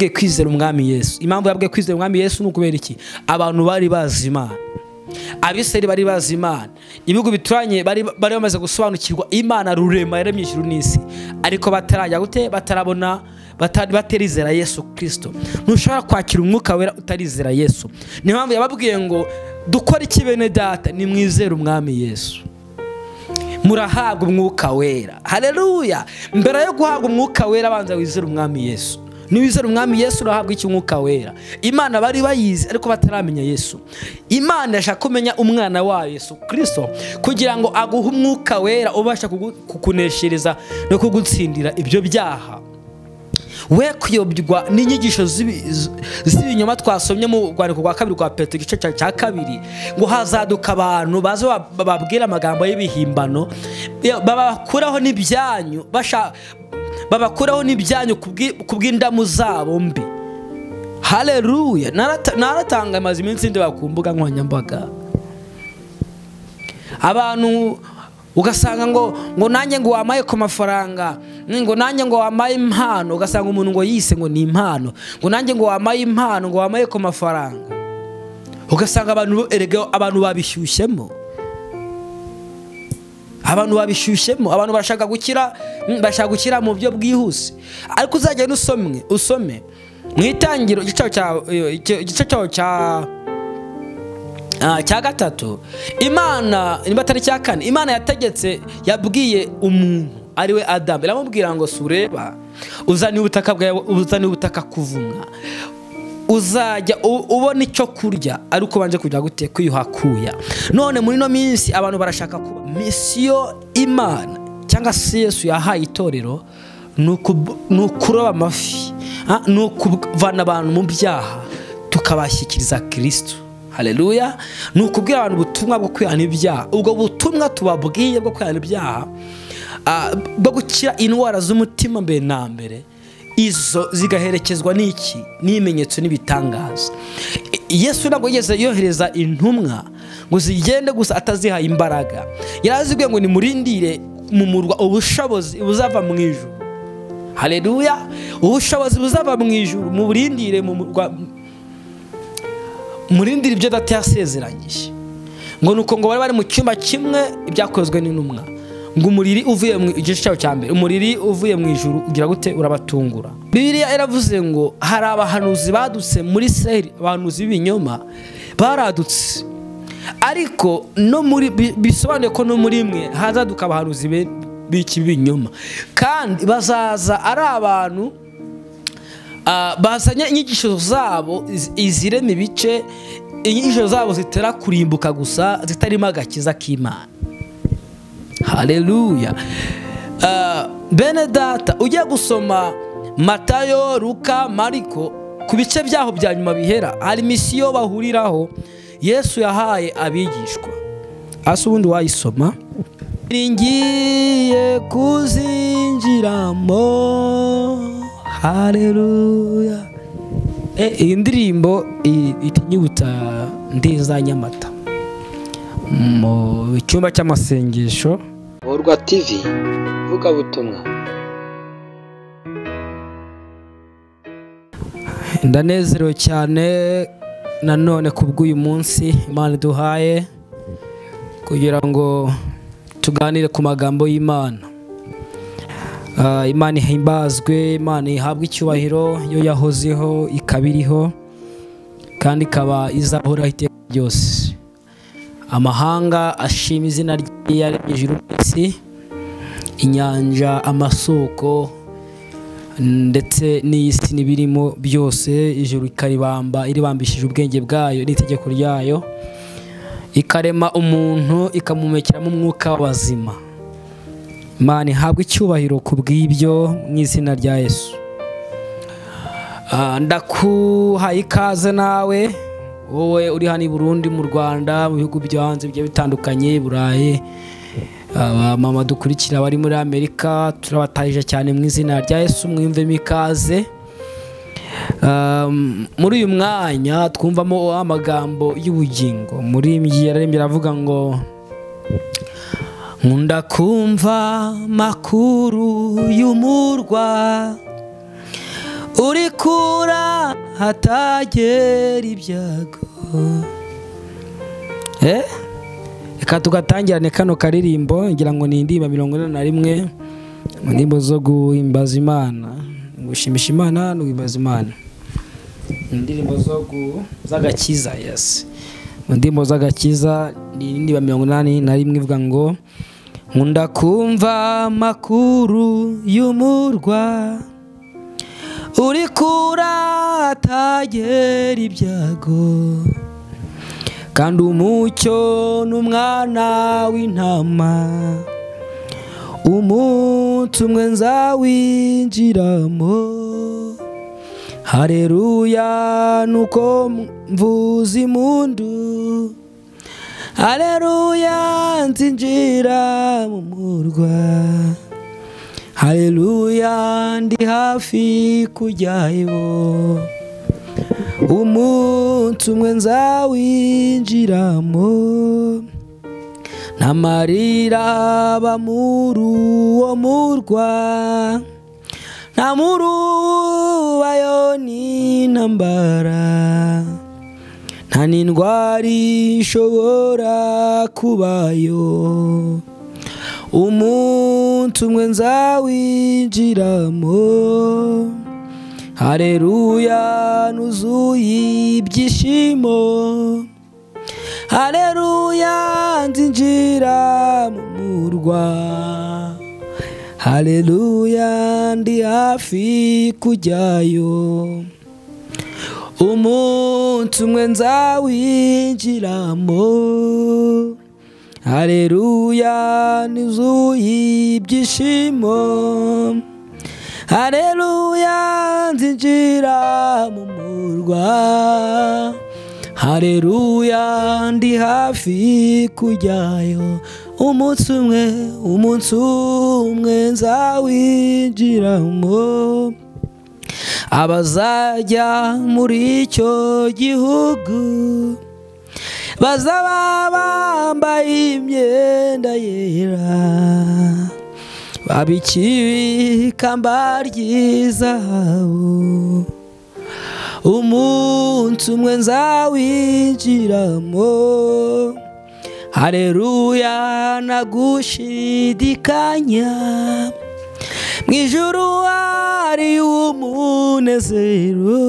yababwiye kwizera umwami yesu. Impamvu yababwiye kwizera umwami yesu ni ukubera iki? Abantu bari bazi imana. Abisirayeli bari bazi imana. Ibihugu bituranye bari bamaze gusobanukirwa imana rurema yaremye ijuru n'isi. Ariko batarajya gute? Batarabona batari batarizera yesu kirisito ntushobora kwakira umwuka wera utarizera yesu. Niyo mpamvu yababwiye ngo dukore iki bene data? Nimwizere umwami yesu. Murahabwa umwuka wera. Hareruya mbere yo guhabwa umwuka wera abanza wizere umwami yesu. Niwizera umwami yesu urahabwa iki umwuka wera? Imana bari bayizi ariko bataramenya yesu. Imana yashaka kumenya umwana wayo yesu kirisito kugira ngo aguhe umwuka wera ubasha kukuneshereza no kugutsindira ibyo byaha. We kuyobywa n'inyigisho z'ibinyoma twasomye mu rwandiko rwa kabiri rwa petero igice cya- kabiri ngo hazaduka abantu baze ba- bababwire amagambo y'ibihimbano babakuraho n'ibyanyu babakuraho n'ibyanyu kubw'indamu zabo mbi. Hareruya naratanga amaze iminsi ndeba ku mbuga nkoranyambaga. Abantu ugasanga ngo ngo nanjye ngo wamaye ku mafaranga ngo nanjye ngo wamaye impano ugasanga umuntu ngo yise ngo ni impano ngo nanjye ngo wamaye impano ngo wamaye ku mafaranga. Ugasanga abantu erega abantu babishyushyemo abantu babishyushyemo abantu bashaka gukira mm, bashaka gukira mu buryo bwihuse. Ariko uzagenda usomwe usome. Mu itangiro igice cya igice cyaho cya Ah, cya gatatu imana niba atari cya kane imana yategetse yabwiye umuntu ari we adamu. Iramubwira ngo sureba uzaniye ubutaka bwawe uzaniye ubutaka kuvumwa uzajya ubona icyo kurya ariko ubanje kujya gute kwiyuhakuya none muri ino minsi abantu barashaka kuba misiyo imana cyangwa se yesu yahaye itorero ni ukuroba amafi ni ukuvana abantu mu byaha tukabashyikiriza kirisito hareruya ni ukubwira abantu ubutumwa bwo kwihana ibyaha. Ubwo butumwa tubabwiye bwo kwihana ibyaha ah, bwo gukira indwara z'umutima mbere na mbere izo zigaherekezwa n'iki? N'ibimenyetso n'ibitangaza. Yesu ntabwo yigeze yohereza intumwa ngo zigende gusa atazihaye imbaraga. Yari azibwiye ngo nimurindire mu murwa ubushobozi buzava mu ijuru. Hareruya ubushobozi buzava mu ijuru muburindire mu murwa murindire ibyo data yasezeranyije. Ngo nuko ngo bari bari mu cyumba kimwe ibyakozwe n'intumwa. Ngo umuriri uvuye mu igice cyawo cya mbere umuriri uvuye mu ijuru ugira gute urabatungura? Bibiliya yaravuze ngo hari abahanuzi badutse muri israheli abahanuzi b'ibinyoma baradutse. Ariko no muri bi- bisobanuye ko no muri mwe hazaduka abahanuzi b'iki binyoma. Kandi bazaza ari abantu bazanye inyigisho zabo iz- izirema ibice inyigisho zabo zitera kurimbuka gusa zitarimo agakiza k'imana. Hareruya Ah, bene data ujya gusoma matayo luka mariko ku bice byaho bya nyuma bihera. Hari misiyo bahuriraho yesu yahaye abigishwa. Hasi ubundi wayisoma? Ngiye kuzinjiramo. Hareruya iyi ndirimbo itinyibutsa ndiza nyamata. Mu cyumba cy'amasengesho. Borwa TV vugabutumwa ndanezerewe cyane nanone ku bw'uyu munsi imana iduhaye kugira ngo tuganire ku magambo y'imana. Ah, imana ihimbazwe imana ihabwe icyubahiro yo yahozeho ikaba iriho kandi ikaba izahoraho iteka ryose. Amahanga ashima izina ry'iyaremye ijuru n'isi inyanja amasoko ndetse n'iy'isi n'ibirimo byose ijuru ikaribamba iribambishije ubwenge bwayo n'itegeko ryayo ikarema umuntu ikamumekeramo umwuka w'abazima. Imana ihabwe icyubahiro ku bw'ibyo mu izina rya yesu. Ah, ndakuhaye ikaze nawe. Wowe uri hano i burundi mu rwanda mu bihugu byo hanze bigiye bitandukanye burayi. Abamama dukurikira bari muri amerika turabatahije cyane mu izina rya yesu mwiyumvemo ikaze Um, muri uyu mwanya twumvamo amagambo y'ubugingo. Muri yararembye aravuga ngo nkunda kumva makuru y'umurwa urikura hatagera ibyago. Eh? Reka tugatangirane kano karirimbo ngira ngo ni indirimbo mirongo ine na rimwe mu zo guhimbaza imana. Gushimisha imana no guhimbaza imana indirimbo z'agakiza yes. Mu ndirimbo z'agakiza ni indirimbo mirongo inani na rimwe ivuga ngo nkunda kumva amakuru y'umurwa uri kura atagera ibyago. Kandi umucyo n'umwana w'intama. Umunsi umwe nzawinjiramo. Hareruya nuko mvuza impundu hareruya nzinjira mu murwa. Hareruya ndi hafi kujyayo. Umunsi umwe nzawinjiramo. Ntamarira aba muri uwo murwa. Nta murubayo n'intambara nta n'indwara ishobora kubayo. Umunsi umwe nzawinjiramo. Hareruya nuzuye ibyishimo. Hareruya nzinjira mu murwa. Hareruya ndi hafi kujyayo. Umunsi umwe nzawinjiramo. Hareruya nuzuye ibyishimo hareruya nzinjira mu murwa. Hareruya ndi hafi kujyayo. Umunsi umwe umunsi umwe nzawinjiramo. Abazajya muri icyo gihugu bazaba bambaye imyenda yera. Babikiwe ikamba ry'izahabu umunsi umwe nzawinjiramo. Hareruya nagushidikanya. Mu ijuru hari umunezero.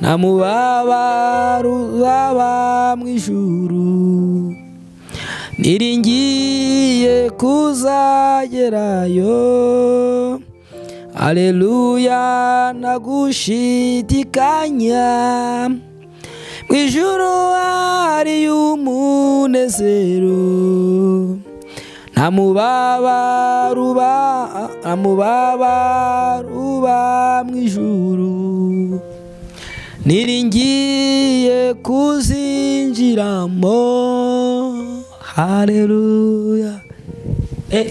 Nta mubabaro uzaba mu ijuru niringiye kuzagerayo. Aleluya nagushidikanya. Mu ijuru hari umunezero. Nta uba mu ijuru niringiye kuzinjiramo. Haleluya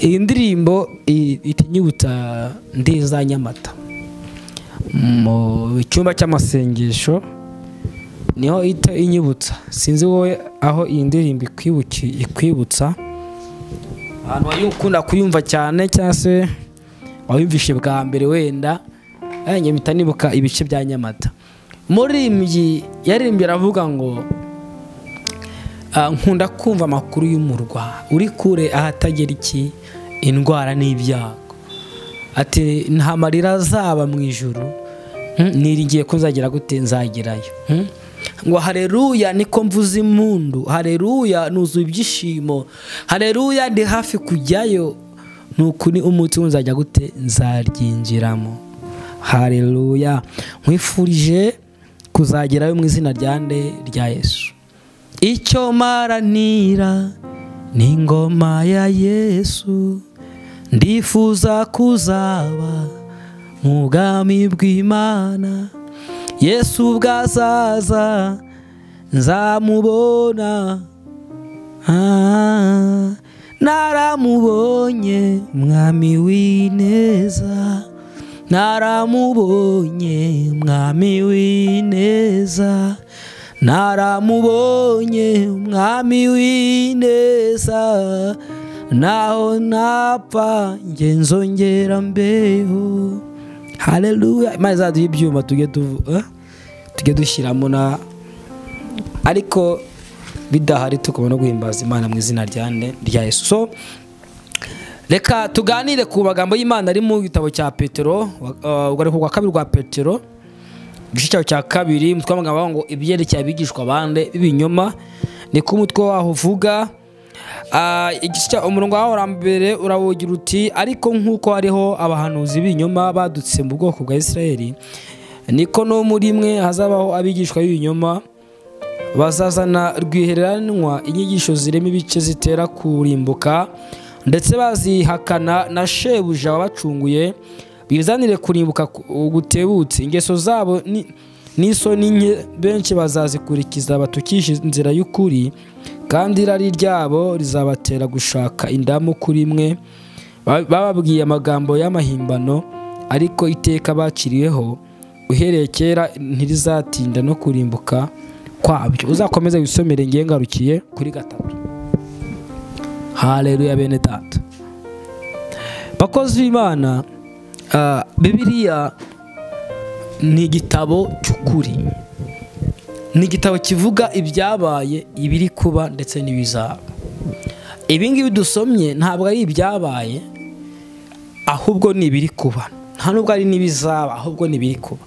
iyi ndirimbo itinyibutsa ndiza nyamata. Mu cyumba cy'amasengesho ni ho ihita inyibutsa. Sinzi wowe aho iyi ndirimbo ikwibutsa. Ahantu ukunda kuyumva cyane cyangwa se wayumvishe bwa mbere wenda mpita nibuka ibice bya nyamata. Umuririmbyi yaririmbye aravuga ngo nkunda kumva amakuru y'umurwa. Uri kure ahatagera iki? Indwara n'ibyago. Ati nta marira azaba mu ijoro niringiye ko nzagera gute? Nzagerayo. Ngo hareruya niko mvuze impundu. Hareruya nuzuye ibyishimo. Hareruya ndi hafi kujyayo. Ni ukuri umunsi nzajya gute? Nzaryinjiramo hareruya nkwifurije kuzagerayo mu izina rya nde? Rya yesu. Icyo maranira ni ingoma ya yesu. Ndifuza kuzaba mu bwami bw'imana. Yesu bwazaza nzamubona. Naramubonye mwami w'ineza. Naramubonye mwami w'ineza. Naramubonye umwami w'ineza. Naho napfa nge nzongera mbeho. Haleluya imana izaduha ibyuma tujye eh? dushyiramo na ariko bidahari tukaba no guhimbaza imana mu izina rya yesu. So reka tuganire ku magambo y'imana ari mu gitabo cya petero uh, ari ku rwa kabiri rwa petero igice cyaho cya kabiri umutwe w'amagambo ngo ibyerekeye abigishwa bande b'ibinyoma niko umutwe waho uvuga cya- umurongo waho wa mbere urawugira uti ariko nk'uko hariho abahanuzi b'ibinyoma badutse mu bwoko bwa isirayeli niko no muri mwe hazabaho abigishwa b'ibinyoma bazazana rwihereranwa inyigisho zirema ibice zitera kurimbuka ndetse bazihakana na shebuja wabacunguye bizanire kurimbuka ku- gutebutse. Ingeso zabo ni- n'isoni nke benshi bazazikurikiza batukisha inzira y'ukuri kandi irari ryabo rizabatera gushaka indamu kuri mwe. Ba- bababwiye amagambo y'amahimbano ariko iteka baciriweho uhereye kera ntirizatinda no kurimbuka kwabyo. Uzakomeze wisomere ngiye ngarukiye kuri gatatu. Haleluya bene data bakozi b'imana ah, bibiliya ni igitabo cy'ukuri. Ni igitabo kivuga ibyabaye ibiri kuba ndetse n'ibizaba ibi ngibi dusomye ntabwo ari ibyabaye ahubwo ni ibiri kuba. Nta nubwo ari n'ibizaba ahubwo ni ibiri kuba.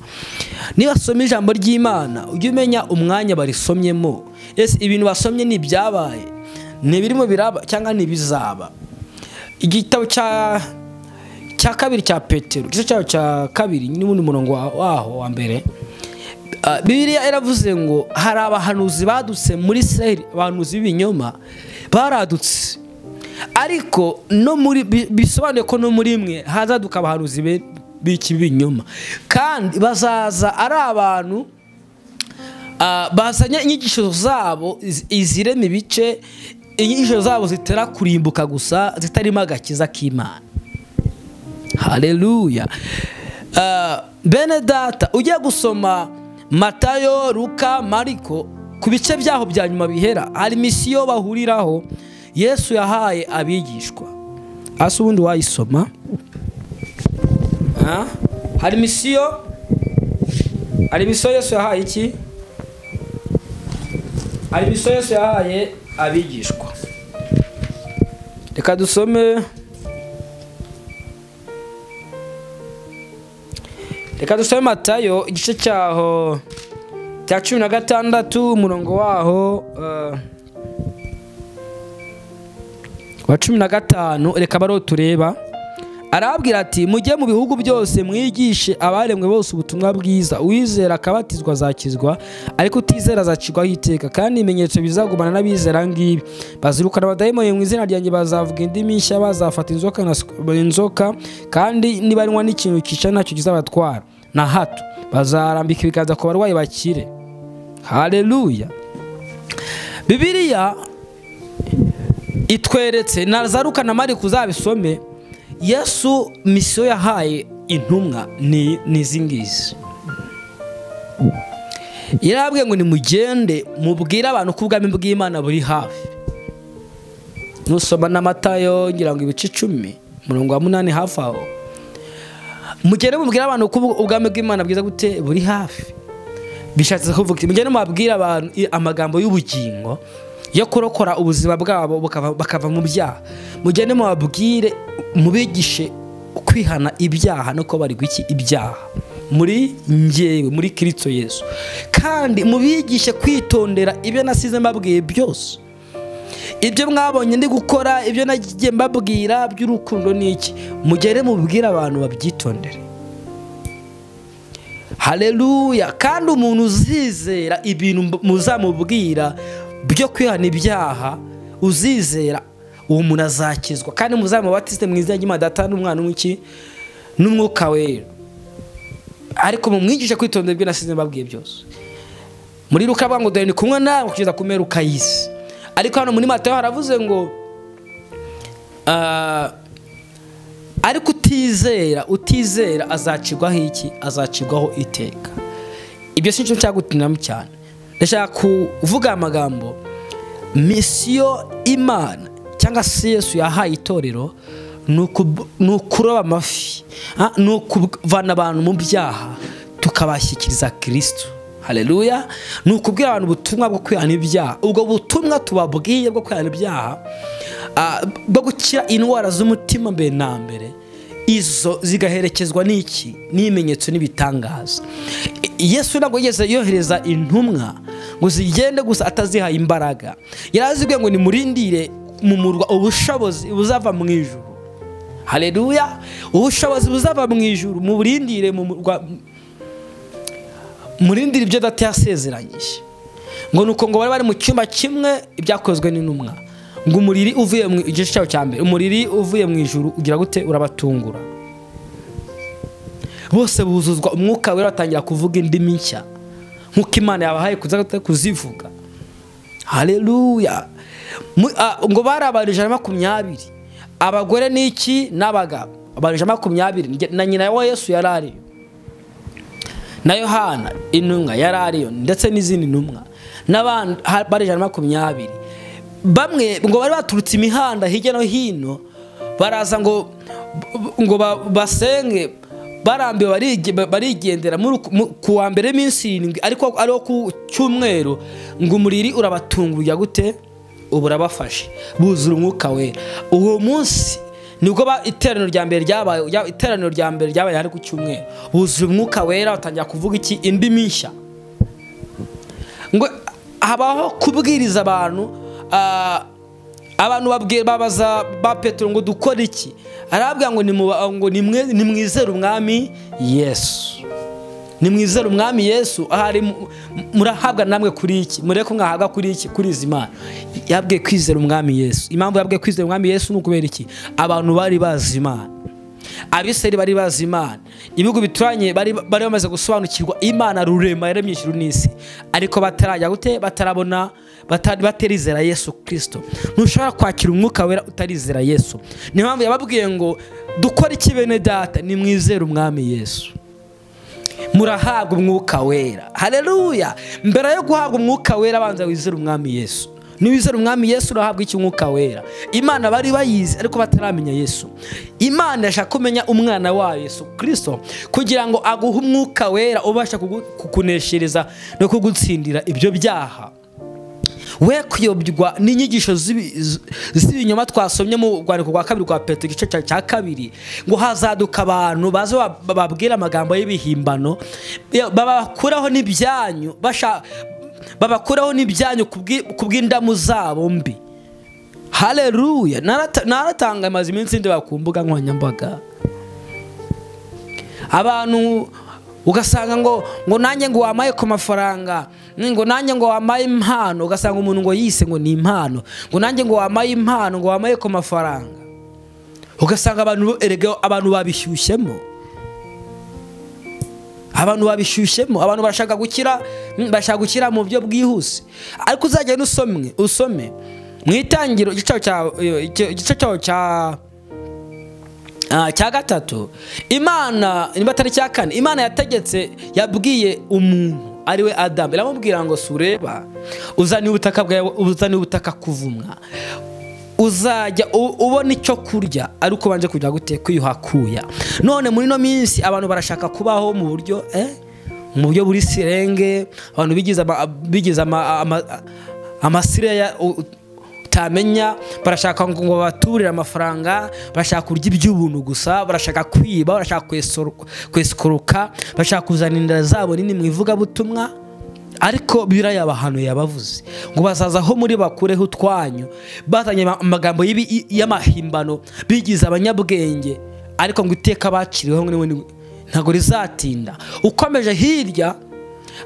Niba wasoma ijambo ry'imana ujye umenya umwanya barisomyemo. Ese ibintu basomye ni ibyabaye? Ni ibirimo biraba cyangwa ni ibizaba igitabo cya cya kabiri cya petero igice cyaho cya kabiri n'ubundi murongo wa- waho wa mbere. Ah, bibiliya iravuze ngo hari abahanuzi badutse muri israheli abahanuzi b'ibinyoma baradutse. Ariko no muri bi- bisobanuye ko no muri mwe hazaduka abahanuzi be- b'iki binyoma. Kandi bazaza ari abantu ah, bazanye inyigisho zabo iz- izirema ibice inyigisho zabo zitera kurimbuka gusa zitarimo agakiza k'imana. Haleluya Ah, bene data ujya gusoma matayo luka mariko ku bice byaho bya nyuma bihera hari misiyo bahuriraho yesu yahaye abigishwa. Hasi ubundi wayisoma? Hari misiyo? Hari misiyo yesu yahaye iki? Hari misiyo yesu yahaye abigishwa. Reka dusome reka dusome matayo igice cyaho cya cumi na gatandatu umurongo waho eh, wa cumi na gatanu. Reka bariho tureba arababwira ati mujye mu bihugu byose mwigishe abaremwe bose ubutumwa bwiza. Uwizera akabatizwa azakizwa ariko utizera azacirwaho iteka kandi ibimenyetso bizagumana n'abizera ngibi. Bazirukana abadayimoni mu izina ryanjye bazavuga indimi nshya bazafata inzoka kandi nibanywa n'ikintu cyica ntacyo kizabatwara. Na hato bazarambika ibiganza ku barwayi bakire. Haleluya. Bibiliya itweretse na zaruka na mariko uzabisome. Yesu misiyo yahaye intumwa ni izi ngizi yarabwiye ngo nimugende mubwire abantu ko ubwami bw'imana buri hafi. Nusoma n'amatayo ngira ngo ibice icumi umurongo wa munani hafi aho. Mugende mubwire abantu ko ubwami bw'imana bwiza gute buri hafi. Bishatse kuvuga mugende mubabwire abantu amagambo y'ubugingo yo kurokora ubuzima bwabo bakava mu byaha. Mugende mubabwire mubigishe kwihana ibyaha no kuba iki ibyaha. Muri ngewe muri kiritso yesu. Kandi mubigishe kwitondera ibyo nasize mbabwiye byose. Ibyo mwabonye ndi gukora ibyo nagiye mbabwira by'urukundo ni iki? Mugere mubwire abantu babyitondere. Haleluya kandi umuntu uzizera ibintu muzamubwira byo kwihana ibyaha uzizera uwo muntu azakizwa. Kandi muzamubatize mu izina ry'imana data n'umwana w'iki? N'umwuka wera ariko mumwigishe kwitondera ibyo nasize mbabwiye byose. Muri avuga ngo dore ni kumwe nawe kugeza ku mperuka y'isi. Ariko hano muri matayo haravuze ngo ah, ariko utizera utizera azacirwaho iki? Azacirwaho iteka. Ibyo si cyo nshaka gutinamo cyane. Ndashaka kuvuga amagambo. Misiyo imana cyangwa se yesu yahaye itorero ni uku- ni ukuroba amafi ah, ni ukuvana abantu mu byaha tukabashyikiriza kirisito hareruya ni ukubwira abantu ubutumwa bwo kwihana ibyaha. Ubwo butumwa tubabwiye bwo kwihana ibyaha ah, bwo gukira indwara z'umutima mbere na mbere. Izo zigaherekezwa n'iki? N'ibimenyetso n'ibitangaza. Yesu ntabwo yigeze yohereza intumwa ngo zigende gusa atazihaye imbaraga. Yari azibwiye ngo nimurindire mu murwa ubushobozi buzava mu ijuru. Hareruya ubushobozi buzava mu ijuru muburindire mu murwa murindire ibyo data yasezeranyije. Ngo nuko ngo bari bari mu cyumba kimwe ibyakozwe n'intumwa. Ngo umuriri uvuye mu igice cyawo cya mbere umuriri uvuye mu ijuru ugira gute urabatungura? Bose buzuzwa umwuka wera batangira kuvuga indimi nshya. Nk'uko imana yabahaye kuzivuga. Hareruya ngo bari abantu ijana na makumyabiri. Abagore n'iki n'abagabo. Abantu ijana na makumyabiri. Na nyina wa yesu yari ariyo. Na yohana intumwa yari ariyo. Ndetse n'izindi ntumwa. N'abandi ha- bari ijana na makumyabiri. Bamwe ngo bari baturutse imihanda hirya no hino baraza ngo ngo ba- basenge barambiwe barige- barigendera ku wa mbere w'iminsi irindwi ariko ari wo ku cyumweru ngo umuriri urabatungurira gute? Ubu urabafashe. Buzura umwuka wera. Uwo munsi ni bwo iteraniro rya mbere ryabaye rya- iteraniro rya mbere ryabaye hari ku cyumweru. Buzura umwuka wera batangira kuvuga iki? Indimi nshya ngo habaho kubwiriza abantu abantu babwiye babaza ba petero ngo dukore iki? Arababwira ngo nimwe- nimwizere umwami yesu. Nimwizere umwami yesu. Ahari mu- murahabwa namwe kuri iki? Mureke mwahabwa kuri iki kuri izi mana yabwiye kwizera umwami yesu. Impamvu yabwiye kwizera umwami yesu ni ukubera iki? Abantu bari bazi imana. Abiseri bari bazi imana. Ibihugu bituranye bari bamaze gusobanukirwa imana rurema yaremye ijuru n'isi. Ariko batarajya gute? Batarabona batarizera yesu kirisito ntushobora kwakira umwuka wera utarizera yesu. Niyo mpamvu yababwiye ngo dukore iki bene data? Nimwizere umwami yesu. Murahabwa umwuka wera. Hareruya mbere yo guhabwa umwuka wera abanza wizere umwami yesu. Niwizera umwami yesu urahabwa iki umwuka wera? Imana bari bayizi ariko bataramenya yesu. Imana yashaka kumenya umwana wayo yesu kirisito kugira ngo aguhe umwuka wera ubasha kukuneshereza no kugutsindira ibyo byaha. We kuyobywa n'inyigisho z'ibinyoma twasomye mu rwandiko rwa kabiri rwa petero igice cya- kabiri ngo hazaduka abantu baza ba- bababwira amagambo y'ibihimbano babakuraho n'ibyanyu babakuraho n'ibyanyu kubwi- kubw'indamu zabo mbi. Hareruya naratanga amaze iminsi ndeba ku mbuga nkoranyambaga. Abantu ugasanga ngo ngo nanjye ngo wamaye ku mafaranga ngo nanjye ngo wamaye impano ugasanga umuntu ngo yise ngo ni impano ngo nanjye ngo wamaye impano ngo wamaye ku mafaranga. Ugasanga abantu abantu babishyushyemo abantu babishyushyemo abantu bashaka gukira mm, bashaka gukira mu buryo bwihuse. Ariko uzagenda usomwe usome. Mu itangiro igice cyawo cya Ah, cya gatatu imana niba atari cya kane imana yategetse yabwiye umuntu ari we adamu iramubwira ngo sureba uzaniye ubutaka bwawe uzaniye ubutaka kuvumwa. Uzajya ubona icyo kurya. Ariko ubanje kujya gute? Kwiyuhakuya none muri ino minsi abantu barashaka kubaho mu buryo eh? mu buryo buri sirenge abantu bigize ama- bigize ama- ama- amasire ya- utamenya barashaka ngo babaturire amafaranga barashaka kurya iby'ubuntu gusa barashaka kwiba barashaka kwesikoroka barashaka kuzana inda zabo nini mu ivugabutumwa. Ariko biriya bahano yabavuze ngo bazaza aho muri bakureho utwanyu bazanye ama- amagambo y'amahimbano bigize abanyabwenge. Ariko ngo iteka baciriweho ntabwo rizatinda. Ukomeje hirya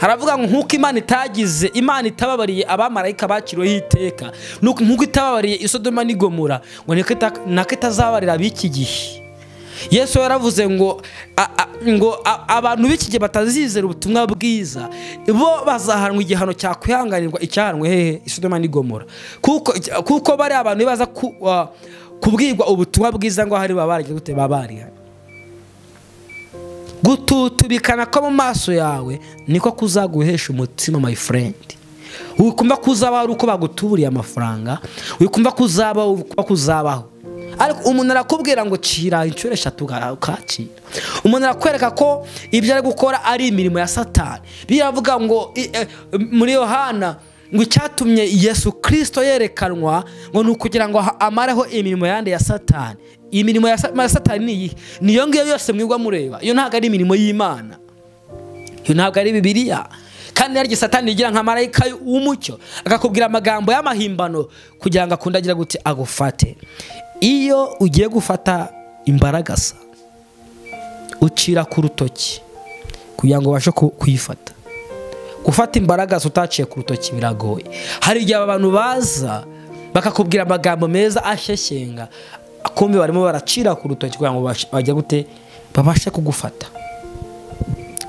haravuga ngo nk'uko imana itagize imana itababariye abamarayika baciriweho iteka. Nk'uko itababariye isodoma n'igomora ngo nako itazabarira ab'iki gihe. Yesu yaravuze ngo ngo abantu b'iki gihe batazizera ubutumwa bwiza bo bazahanwa igihano cyakwihanganirwa icyahanwe hehe isodoma n'igomora kuko bari abantu baza ku- wa- kubwirwa ubutumwa bwiza ngo hari babariye gute? Babariye. Gututubikana ko mu maso yawe niko kuzaguhesha umutima my friend. Wikumva ko uzaba ari uko bagutuburiye amafaranga wikumva ko uzabaho uko kuzabaho. Ariko umuntu arakubwira ngo cira inshuro eshatu uka- ukacira umuntu arakwereka ko ibyo ari gukora ari imirimo ya satani. Biravuga ngo eh, muri yohana ngo icyatumye yesu kirisito yerekanwa ngo ni ukugira ngo amareho imirimo yandi ya satani. Iyi mirimo ya sa- ya satani ni iyihe? Niyo ngiyo yose mwigwa mureba. Iyo ntabwo ari imirimo y'imana. Iyo ntabwo ari bibiliya. Kandi yaryo satani yigira nka marayika w'umucyo. Akakubwira amagambo y'amahimbano kugira ngo akunde agira gute? Agufate. Iyo ugiye gufata imbaragasa ucira ku rutoki kugira ngo ubashe ku- kuyifata. Gufata imbaragasa utaciye ku rutoki biragoye. Hari igihe bantu baza bakakubwira amagambo meza asheshyenga kumbe barimo baracira ku rutoki kugira ngo bajye gute? Babashe kugufata.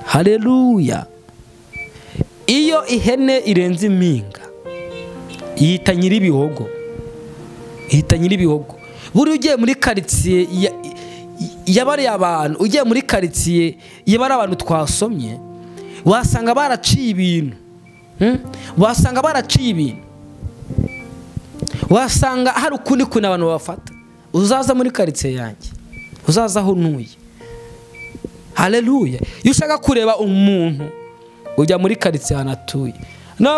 Haleluya. Iyo ihene irenze impinga yita nyir'ibihogo. Yita nyir'ibihogo. Buri ugiye muri karitsiye ya- yabariye abantu ugiye muri karitsiye yabari abantu twasomye wasanga baraciye ibintu Hmm? wasanga baraciye ibintu. Wasanga hari ukundi kuntu abantu bafata. Uzaza muri karitsiye yanjye. Uzaza aho ntuye. Haleluya. Iyo ushaka kureba umuntu ujya muri karitsiye ahantu atuye.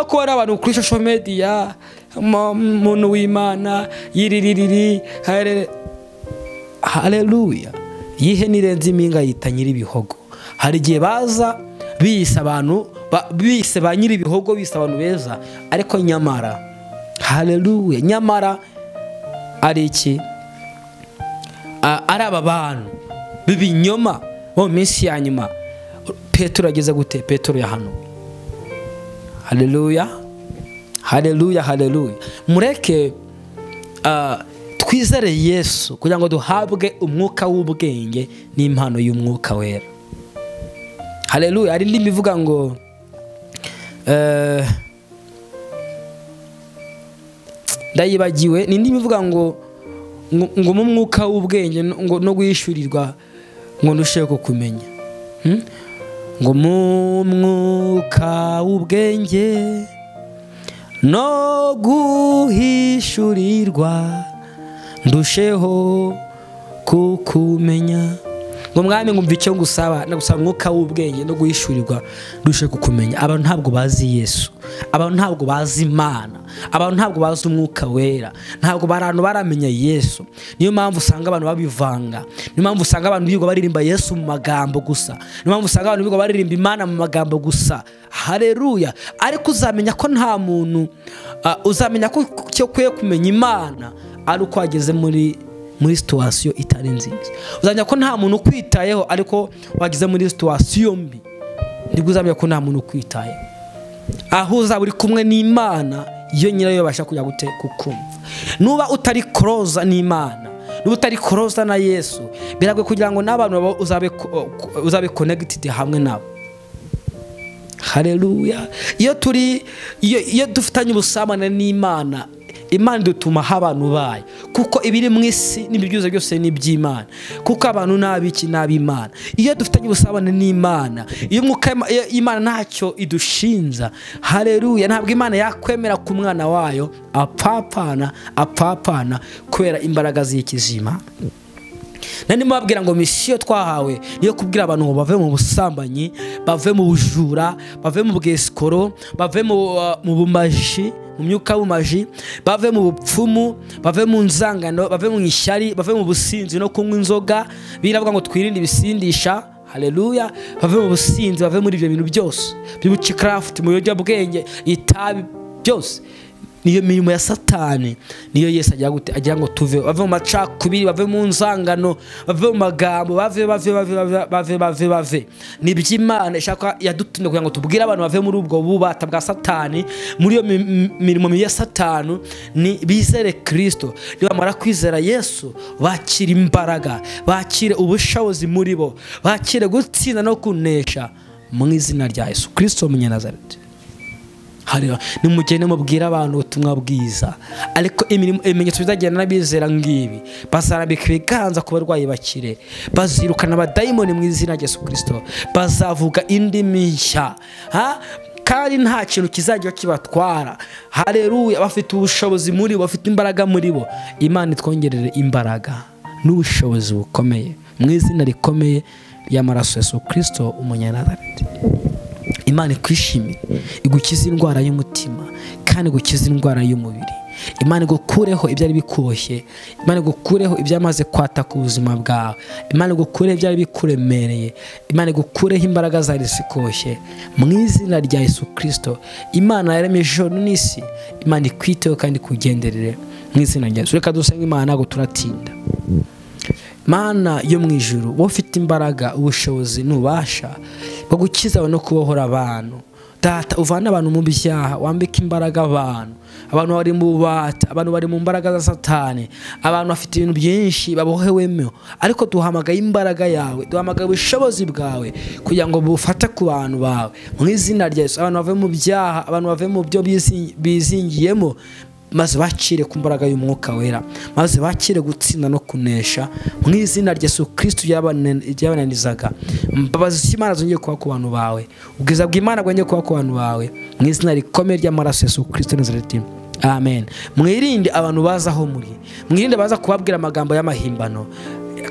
Ko hari abantu kuri social media mu- umuntu w'imana yiriririri haleluya. Yihe nirenze impinga yita nyir'ibihogo hari igihe baza biyise abantu ba- bise ba nyir'ibihogo bise abantu beza ariko nyamara haleluya nyamara ari iki? Ari aba bantu b'ibinyoma bo mu minsi ya nyuma. Petero ageze gute? Petero ya hano haleluya. Haleluya haleluya. Mureke twizere yesu kugira ngo duhabwe umwuka w'ubwenge n'impano y'umwuka wera. Haleluya hari indi ivuga ngo eh, ndayibagiwe ni indi ivuga ngo ngo mu mwuka w'ubwenge no guhishurirwa ngo ndusheho kukumenya Hmm? ngo mu mwuka w'ubwenge no guhishurirwa ndusheho kukumenya ngo mwami ngumva icyo ngusaba ndagusaba umwuka w'ubwenge no guhishurirwa ndusheho kukumenya. Abantu ntabwo bazi yesu abantu ntabwo bazi imana abantu ntabwo bazi umwuka wera ntabwo abantu baramenya yesu. Niyo mpamvu usanga abantu babivanga niyo mpamvu usanga abantu birirwa baririmba yesu mu magambo gusa niyo mpamvu usanga abantu birirwa baririmba imana mu magambo gusa. Hareruya ariko uzamenya ko nta muntu ah, uzamenya ko icyo ukwiye kumenya imana ari uko wageze muri muri situwasiyo itari nziza. Uzamenya ko nta muntu ukwitayeho ariko wageze muri situwasiyo mbi. Nibwo uzamenya ko nta muntu ukwitayeho. Aho uzaba uri kumwe n'imana iyo nyirayo yabasha kujya kukumva. Nuba utari koroza n'imana nuba utari koroza na yesu biragoye kugira ngo n'abantu uzabe konegitidi hamwe nabo. Hareruya iyo turi iyo dufitanye ubusabane n'imana imana idutuma abantu bayo. Kuko ibiri mu isi n'ibyuzuye byose ni iby'imana. Kuko abantu ni abiki ni ab'imana iyo dufitanye ubusabane n'imana iyo umwuka imana ntacyo idushinza hareruya ntabwo imana yakwemera ku mwana wayo apapana apapana kubera imbaraga z'ikizima. Nari mubabwira ngo misiyo twahawe niyo kubwira abantu ngo bave mu busambanyi bave mu bujura bave mu bwesikoro bave mu uh, bumaji. Mu myuka y'ubumaji bave mu bupfumu bave mu nzangano bave mu ishyari bave mu businzi no kunywa inzoga biravuga ngo twirinde ibisindisha haleluya bave mu businzi bave muri ibyo bintu byose. By'ubucikarafuti mu biyobyabwenge itabi byose. Niyo mirimo ya satani. Niyo yesu agira ngo tuve bave mu macakubiri bave mu nzangano bave mu magambo bave bave bave bave bave ni iby'imana ishaka yadutumye kugira ngo tubwire abantu bave muri ubwo bubata bwa satani muri iyo mi- mi- mirimo ya satani ni bizere kirisito nibamara kwizera yesu bakira imbaraga bakire ubushobozi muri bo bakire gutsinda no kunesha mu izina rya yesu kirisito hariya nimugende mubwire abantu ubutumwa bwiza. Ariko ibimenyetso bizagenda n'abizera ngibi bazarambika ibiganza ku barwayi bakire. Bazirukana abadayimoni mu izina rya yesu kirisito bazavuga indimi nshya. Kandi nta kintu kizajya kibatwara. Hareruya bafite ubushobozi muri bo bafite imbaraga muri bo. Imana itwongerere imbaraga n'ubushobozi bukomeye. Mu izina rikomeye ry'amaraso Yesu kirisito umunyanazareti imana ikwishimire igukize indwara y'umutima kandi igukize indwara y'umubiri. Imana igukureho ibyari bikuboshye imana igukureho ibyamaze kwataka ubuzima bwawe. Imana igukureho ibyari bikuremereye imana igukureho imbaraga zari zikoshye. Mu izina rya Yesu kirisito imana yaremye ijoro n'isi. Imana ikwiteho kandi ikugenderere. Mu izina rya Yesu. Reka dusenge imana ntabwo turatinda. Mana yo mu ijuru wowe ufite imbaraga ubushobozi n'ububasha bwo gukiza no kubohora abantu. Data uvana abantu mu byaha wambika imbaraga abantu. Abantu bari mu bubata abantu bari mu mbaraga za satani. Abantu bafite ibintu byinshi babohewemo ariko duhamagaye imbaraga yawe duhamagaye ubushobozi bwawe kugira ngo bufate ku bantu bawe. Mu izina rya abantu bave mu byaha abantu bave mu byo bizi- bizingiyemo maze bakire ku mbaraga y'umwuka wera maze bakire gutsinda no kunesha. Mu izina rya Yesu kirisito ryabananizaga imbabazi z'imana zongeye kuba ku bantu bawe ubwiza bw'imana bwongeye kuba ku bantu bawe mu izina rikomeye ry'amaraso Yesu kirisito nazareti. Amen. Mwirinde abantu baza aho muri mwirinde baza kubabwira amagambo y'amahimbano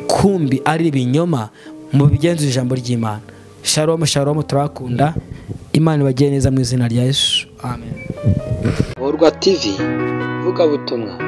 kumbi ari ibinyoma mu bigenzuye ijambo ry'imana. Shalom shalom turabakunda. Imana ibagire neza mu izina rya yesu. Amen. Borwa TV vugabutumwa